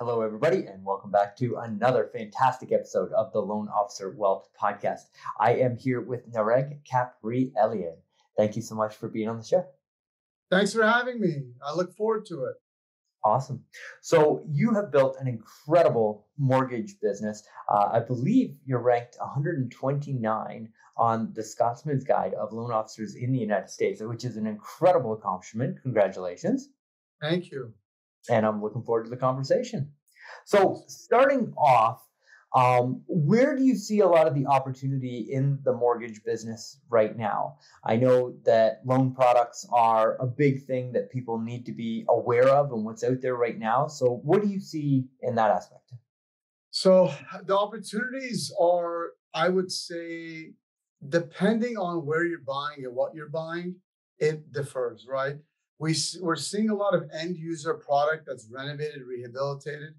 Hello, everybody, and welcome back to another fantastic episode of the Loan Officer Wealth Podcast. I am here with Nareg Kaprielian. Thank you so much for being on the show. Thanks for having me. I look forward to it. Awesome. So, you have built an incredible mortgage business. Uh, I believe you're ranked 129 on the Scotsman's Guide of Loan Officers in the United States, which is an incredible accomplishment. Congratulations. Thank you and I'm looking forward to the conversation. So, starting off, um, where do you see a lot of the opportunity in the mortgage business right now? I know that loan products are a big thing that people need to be aware of and what's out there right now. So, what do you see in that aspect? So, the opportunities are, I would say, depending on where you're buying and what you're buying, it differs, right? We, we're seeing a lot of end user product that's renovated, rehabilitated,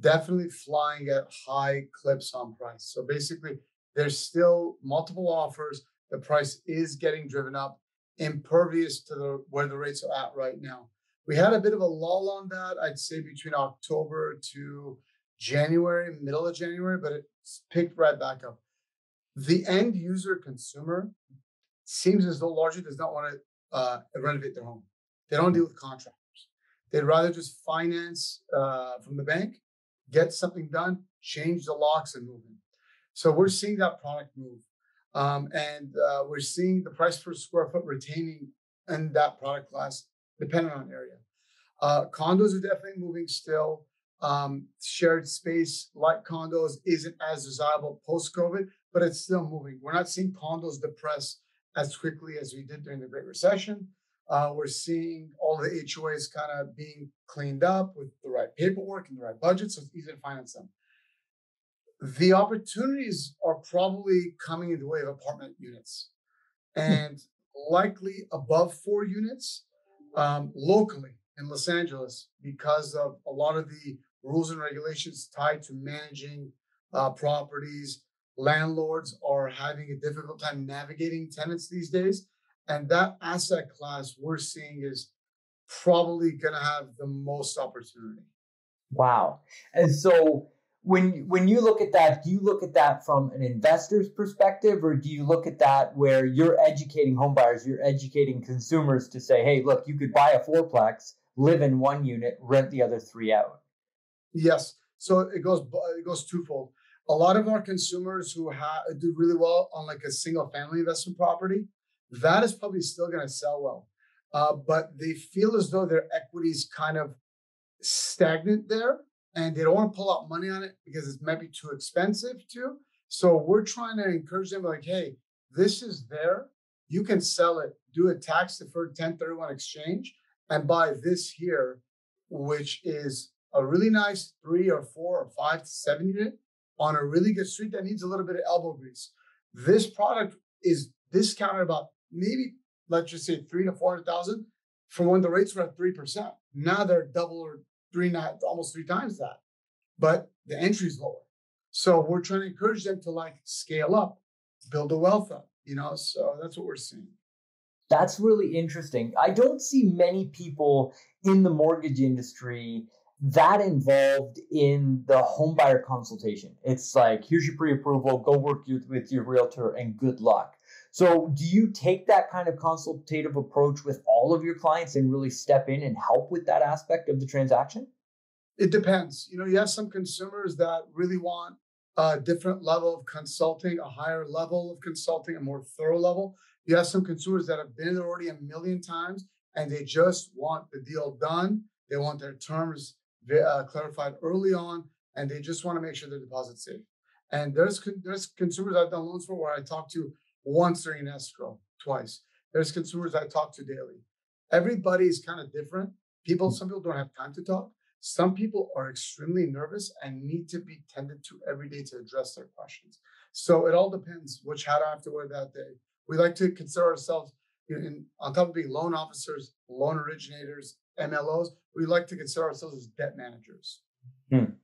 definitely flying at high clips on price. So basically, there's still multiple offers. The price is getting driven up, impervious to the where the rates are at right now. We had a bit of a lull on that, I'd say between October to January, middle of January, but it's picked right back up. The end user consumer seems as though largely does not want to uh, renovate their home. They don't deal with contractors. They'd rather just finance uh, from the bank, get something done, change the locks, and move in. So we're seeing that product move. Um, and uh, we're seeing the price per square foot retaining in that product class, depending on area. Uh, condos are definitely moving still. Um, shared space like condos isn't as desirable post COVID, but it's still moving. We're not seeing condos depress as quickly as we did during the Great Recession. Uh, we're seeing all the HOAs kind of being cleaned up with the right paperwork and the right budget, so it's easy to finance them. The opportunities are probably coming in the way of apartment units hmm. and likely above four units um, locally in Los Angeles because of a lot of the rules and regulations tied to managing uh, properties. Landlords are having a difficult time navigating tenants these days. And that asset class we're seeing is probably going to have the most opportunity. Wow. And so when when you look at that, do you look at that from an investor's perspective, or do you look at that where you're educating homebuyers, you're educating consumers to say, hey, look, you could buy a fourplex, live in one unit, rent the other three out? Yes. So it goes it goes twofold. A lot of our consumers who have, do really well on like a single family investment property, that is probably still going to sell well. Uh, but they feel as though their equity is kind of stagnant there and they don't want to pull out money on it because it might be too expensive too. So we're trying to encourage them like, hey, this is there. You can sell it, do a tax deferred 1031 exchange, and buy this here, which is a really nice three or four or five to seven unit on a really good street that needs a little bit of elbow grease. This product is discounted about maybe let's just say three to four hundred thousand from when the rates were at three percent. Now they're double or three, not almost three times that, but the entry is lower. So we're trying to encourage them to like scale up, build a wealth up. You know, so that's what we're seeing. That's really interesting. I don't see many people in the mortgage industry that involved in the homebuyer consultation. It's like, here's your pre-approval, go work with your realtor, and good luck. So, do you take that kind of consultative approach with all of your clients and really step in and help with that aspect of the transaction? It depends. You know, you have some consumers that really want a different level of consulting, a higher level of consulting, a more thorough level. You have some consumers that have been there already a million times and they just want the deal done. They want their terms uh, clarified early on, and they just want to make sure their deposit's safe. And there's there's consumers I've done loans for where I talk to once during escrow, twice. There's consumers I talk to daily. Everybody is kind of different. People, hmm. some people don't have time to talk. Some people are extremely nervous and need to be tended to every day to address their questions. So it all depends which hat I have to wear that day. We like to consider ourselves, in, on top of being loan officers, loan originators, MLOs, we like to consider ourselves as debt managers. Hmm.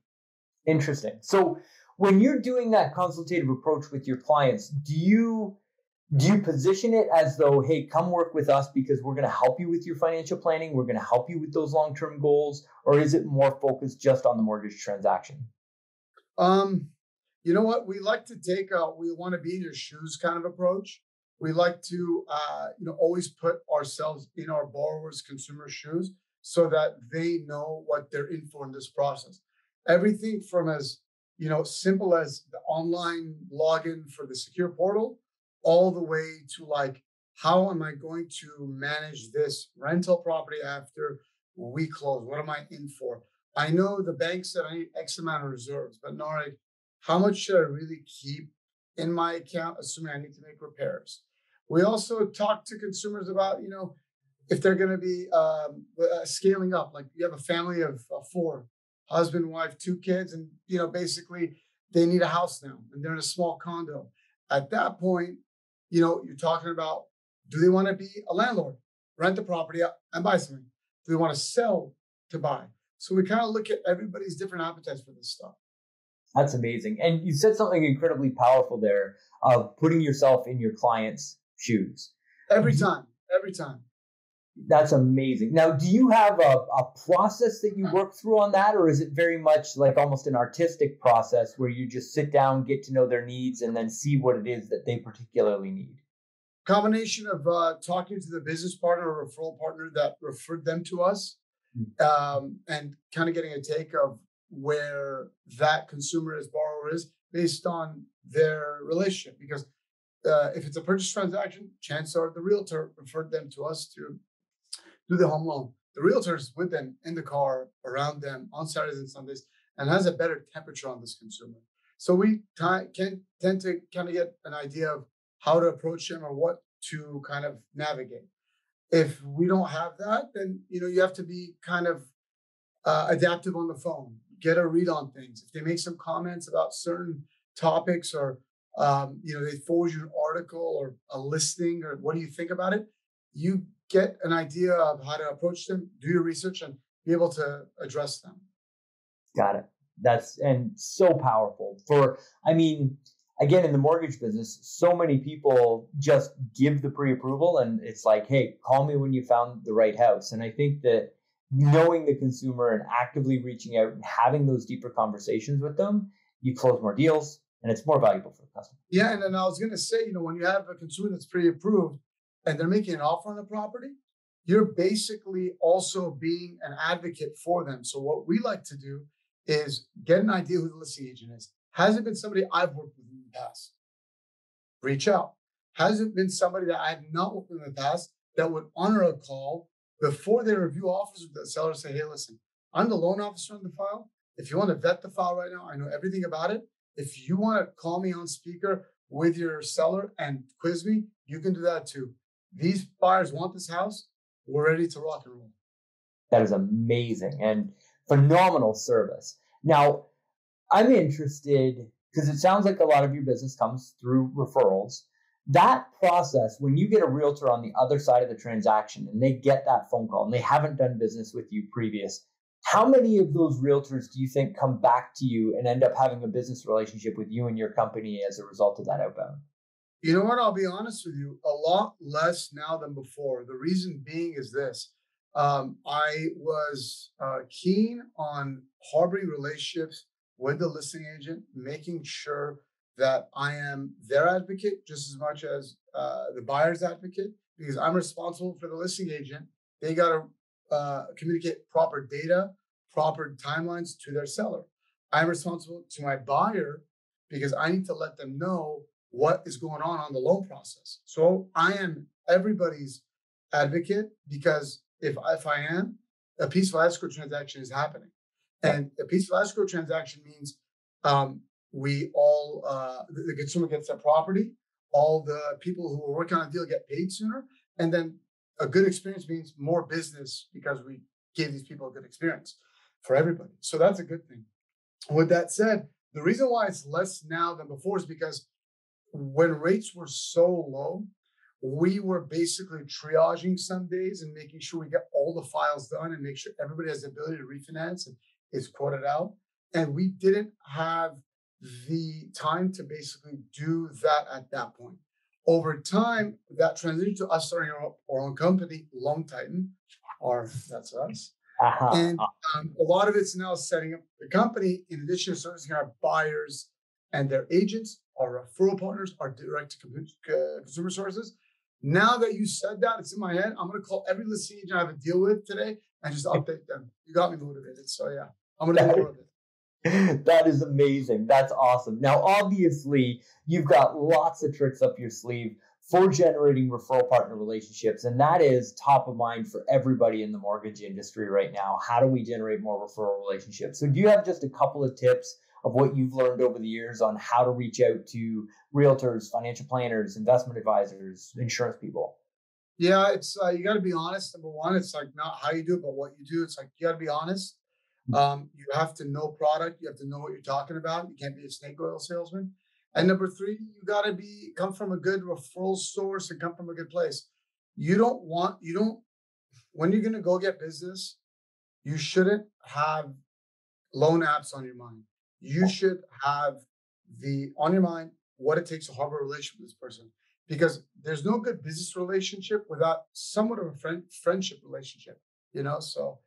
Interesting. So when you're doing that consultative approach with your clients, do you do you position it as though hey come work with us because we're going to help you with your financial planning we're going to help you with those long-term goals or is it more focused just on the mortgage transaction? Um you know what? We like to take a we want to be in your shoes kind of approach. We like to uh, you know always put ourselves in our borrowers consumer shoes so that they know what they're in for in this process. Everything from as you know simple as the online login for the secure portal all the way to like how am i going to manage this rental property after we close? What am i in for? I know the bank said i need x amount of reserves but Nari, how much should i really keep in my account assuming i need to make repairs? We also talk to consumers about you know if they're going to be um, uh, scaling up like you have a family of uh, four husband wife two kids and you know basically they need a house now and they're in a small condo. At that point you know, you're talking about do they want to be a landlord, rent the property and buy something? Do they want to sell to buy? So we kind of look at everybody's different appetites for this stuff. That's amazing. And you said something incredibly powerful there of putting yourself in your client's shoes. Every time, every time. That's amazing. Now, do you have a, a process that you work through on that, or is it very much like almost an artistic process where you just sit down, get to know their needs, and then see what it is that they particularly need? Combination of uh, talking to the business partner or referral partner that referred them to us, hmm. um, and kind of getting a take of where that consumer is borrower is based on their relationship. Because uh, if it's a purchase transaction, chances are the realtor referred them to us to do the home loan. The realtor's with them in the car, around them on Saturdays and Sundays, and has a better temperature on this consumer. So we t- can tend to kind of get an idea of how to approach them or what to kind of navigate. If we don't have that, then you know you have to be kind of uh, adaptive on the phone, get a read on things. If they make some comments about certain topics or um, you know they forward you an article or a listing or what do you think about it, you get an idea of how to approach them, do your research, and be able to address them. Got it. That's and so powerful for. I mean, again, in the mortgage business, so many people just give the pre-approval, and it's like, hey, call me when you found the right house. And I think that knowing the consumer and actively reaching out and having those deeper conversations with them, you close more deals, and it's more valuable for the customer. Yeah, and then I was going to say, you know, when you have a consumer that's pre-approved, and they're making an offer on the property, you're basically also being an advocate for them. So what we like to do is get an idea who the listing agent is. Has it been somebody I've worked with in the past? Reach out. Has it been somebody that I have not worked with in the past that would honor a call before they review offers with the seller? Say, hey, listen, I'm the loan officer on the file. If you want to vet the file right now, I know everything about it. If you want to call me on speaker with your seller and quiz me, you can do that too these buyers want this house. We're ready to rock and roll. That is amazing and phenomenal service. Now, I'm interested because it sounds like a lot of your business comes through referrals. That process, when you get a realtor on the other side of the transaction and they get that phone call and they haven't done business with you previous, how many of those realtors do you think come back to you and end up having a business relationship with you and your company as a result of that outbound? You know what? I'll be honest with you, a lot less now than before. The reason being is this um, I was uh, keen on harboring relationships with the listing agent, making sure that I am their advocate just as much as uh, the buyer's advocate, because I'm responsible for the listing agent. They got to uh, communicate proper data, proper timelines to their seller. I'm responsible to my buyer because I need to let them know what is going on on the loan process. So I am everybody's advocate because if if I am, a peaceful escrow transaction is happening, and a peaceful escrow transaction means um, we all uh, the, the consumer gets their property, all the people who are working on a deal get paid sooner, and then a good experience means more business because we gave these people a good experience for everybody. So that's a good thing. With that said, the reason why it's less now than before is because when rates were so low, we were basically triaging some days and making sure we get all the files done and make sure everybody has the ability to refinance and is quoted out. And we didn't have the time to basically do that at that point. over time, that transitioned to us starting our, our own company, Loan Titan, or that's us. Uh-huh. And um, a lot of it's now setting up the company in addition to servicing our buyers and their agents, our referral partners, our direct to uh, consumer sources. Now that you said that, it's in my head. I'm going to call every listing agent I have a deal with today and just update them. You got me motivated. So, yeah, I'm going to do more of it. that is amazing. That's awesome. Now, obviously, you've got lots of tricks up your sleeve for generating referral partner relationships. And that is top of mind for everybody in the mortgage industry right now. How do we generate more referral relationships? So, do you have just a couple of tips of what you've learned over the years on how to reach out to realtors, financial planners, investment advisors, insurance people? Yeah, it's uh, you got to be honest. Number one, it's like not how you do it, but what you do. It's like you got to be honest. Um, you have to know product. You have to know what you're talking about. You can't be a snake oil salesman. And number three, you got to be come from a good referral source and come from a good place. You don't want you don't when you're going to go get business, you shouldn't have loan apps on your mind. You should have the on your mind what it takes to harbor a relationship with this person because there's no good business relationship without somewhat of a friend, friendship relationship. You know, so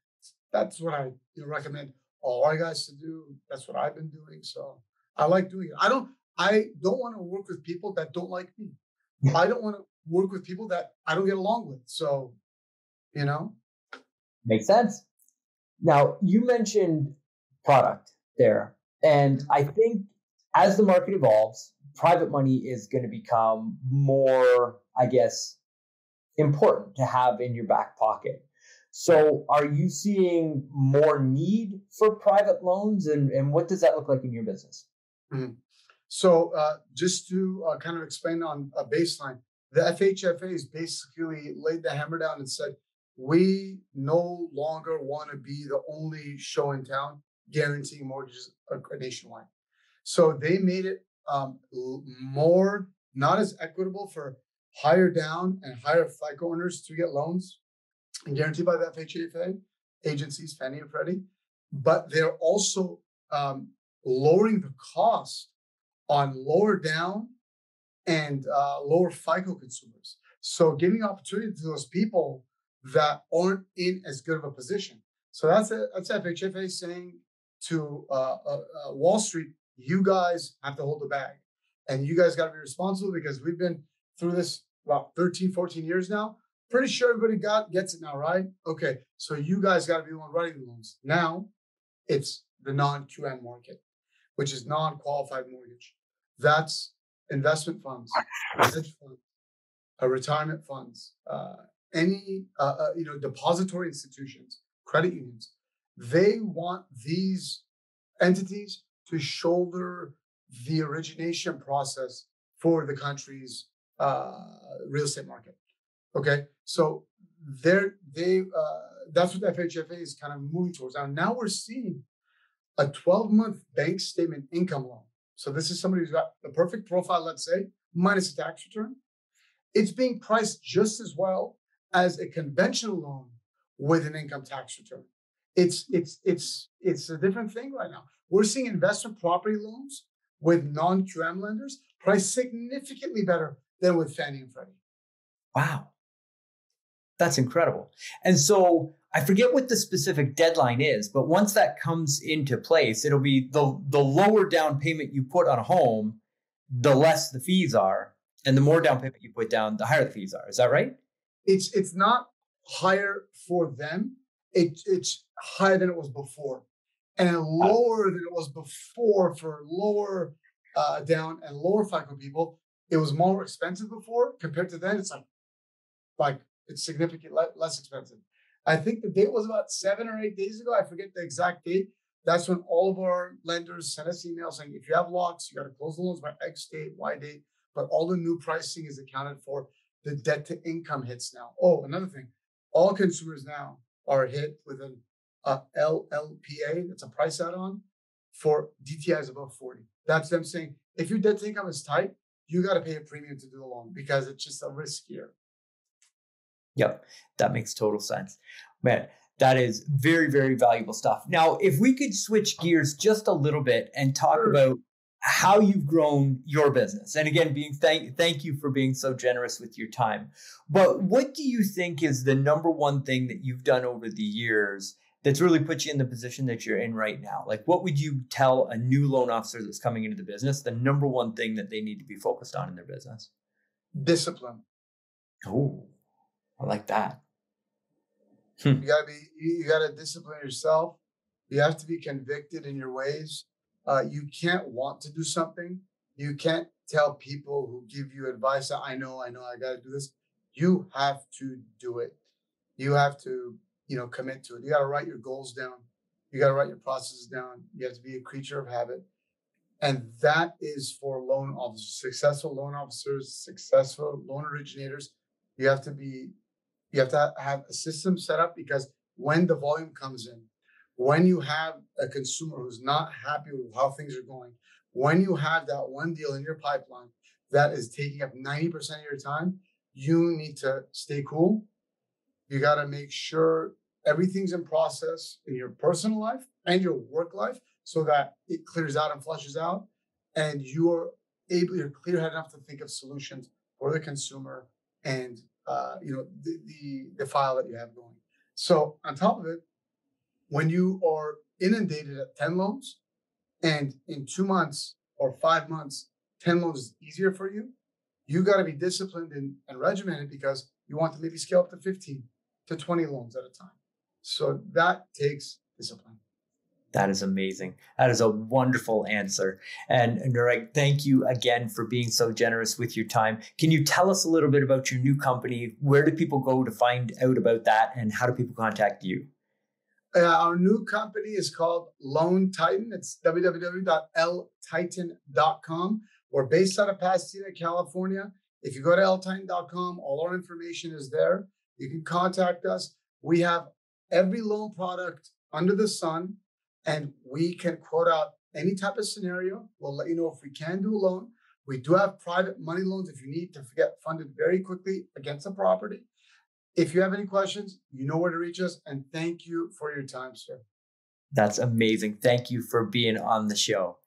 that's what I recommend all our guys to do. That's what I've been doing. So I like doing it. I don't I don't want to work with people that don't like me. I don't want to work with people that I don't get along with. So, you know. Makes sense. Now you mentioned product there. And I think as the market evolves, private money is going to become more, I guess, important to have in your back pocket. So, are you seeing more need for private loans, and, and what does that look like in your business? Mm-hmm. So, uh, just to uh, kind of explain on a baseline, the FHFA has basically laid the hammer down and said, we no longer want to be the only show in town guaranteeing mortgages nationwide. So, they made it um, more, not as equitable for higher down and higher FICO owners to get loans and guaranteed by the FHFA agencies, Fannie and Freddie, but they're also um, lowering the cost on lower down and uh, lower FICO consumers. So giving opportunity to those people that aren't in as good of a position. So that's a, that's FHFA saying to uh, uh, uh, Wall Street, you guys have to hold the bag, and you guys got to be responsible because we've been through this about 13, 14 years now. Pretty sure everybody got gets it now, right? Okay, so you guys got to be the one writing the loans. Now it's the non-QM market, which is non-qualified mortgage. That's investment funds, hedge uh, retirement funds, uh, any uh, uh, you know depository institutions, credit unions. They want these entities to shoulder the origination process for the country's uh, real estate market. Okay, so they're they uh, that's what FHFA is kind of moving towards. Now, now we're seeing a 12 month bank statement income loan. So this is somebody who's got the perfect profile, let's say, minus a tax return. It's being priced just as well as a conventional loan with an income tax return. It's it's it's it's a different thing right now. We're seeing investment property loans with non-QM lenders priced significantly better than with Fannie and Freddie. Wow. That's incredible. And so I forget what the specific deadline is, but once that comes into place, it'll be the the lower down payment you put on a home, the less the fees are, and the more down payment you put down, the higher the fees are. Is that right? It's it's not higher for them. It, it's higher than it was before, and lower than it was before for lower uh, down and lower FICO people. It was more expensive before compared to then. It's like like it's significantly less expensive. I think the date was about seven or eight days ago. I forget the exact date. That's when all of our lenders sent us emails saying if you have locks, you got to close the loans by X date, Y date. But all the new pricing is accounted for. The debt to income hits now. Oh, another thing, all consumers now are hit with an uh, LLPA. That's a price add-on for DTIs above 40. That's them saying if your debt income is tight, you got to pay a premium to do the loan because it's just a riskier. Yep, that makes total sense. Man, that is very, very valuable stuff. Now, if we could switch gears just a little bit and talk sure. about how you've grown your business. And again, being thank thank you for being so generous with your time. But what do you think is the number one thing that you've done over the years that's really put you in the position that you're in right now? Like what would you tell a new loan officer that's coming into the business the number one thing that they need to be focused on in their business? Discipline. Oh, I like that. Hmm. You gotta be you gotta discipline yourself. You have to be convicted in your ways uh, you can't want to do something. You can't tell people who give you advice that I know, I know, I got to do this. You have to do it. You have to, you know, commit to it. You got to write your goals down. You got to write your processes down. You have to be a creature of habit. And that is for loan officers, successful loan officers, successful loan originators. You have to be, you have to have a system set up because when the volume comes in, when you have a consumer who's not happy with how things are going, when you have that one deal in your pipeline that is taking up 90% of your time, you need to stay cool. You got to make sure everything's in process in your personal life and your work life so that it clears out and flushes out. And you're able, you're clear headed enough to think of solutions for the consumer and uh, you know the, the the file that you have going. So on top of it, when you are inundated at 10 loans and in two months or five months, 10 loans is easier for you, you got to be disciplined and, and regimented because you want to maybe scale up to 15 to 20 loans at a time. So that takes discipline. That is amazing. That is a wonderful answer. And Nareg, thank you again for being so generous with your time. Can you tell us a little bit about your new company? Where do people go to find out about that? And how do people contact you? Uh, our new company is called Loan Titan. It's www.ltitan.com. We're based out of Pasadena, California. If you go to ltitan.com, all our information is there. You can contact us. We have every loan product under the sun, and we can quote out any type of scenario. We'll let you know if we can do a loan. We do have private money loans if you need to get funded very quickly against a property. If you have any questions, you know where to reach us. And thank you for your time, sir. That's amazing. Thank you for being on the show.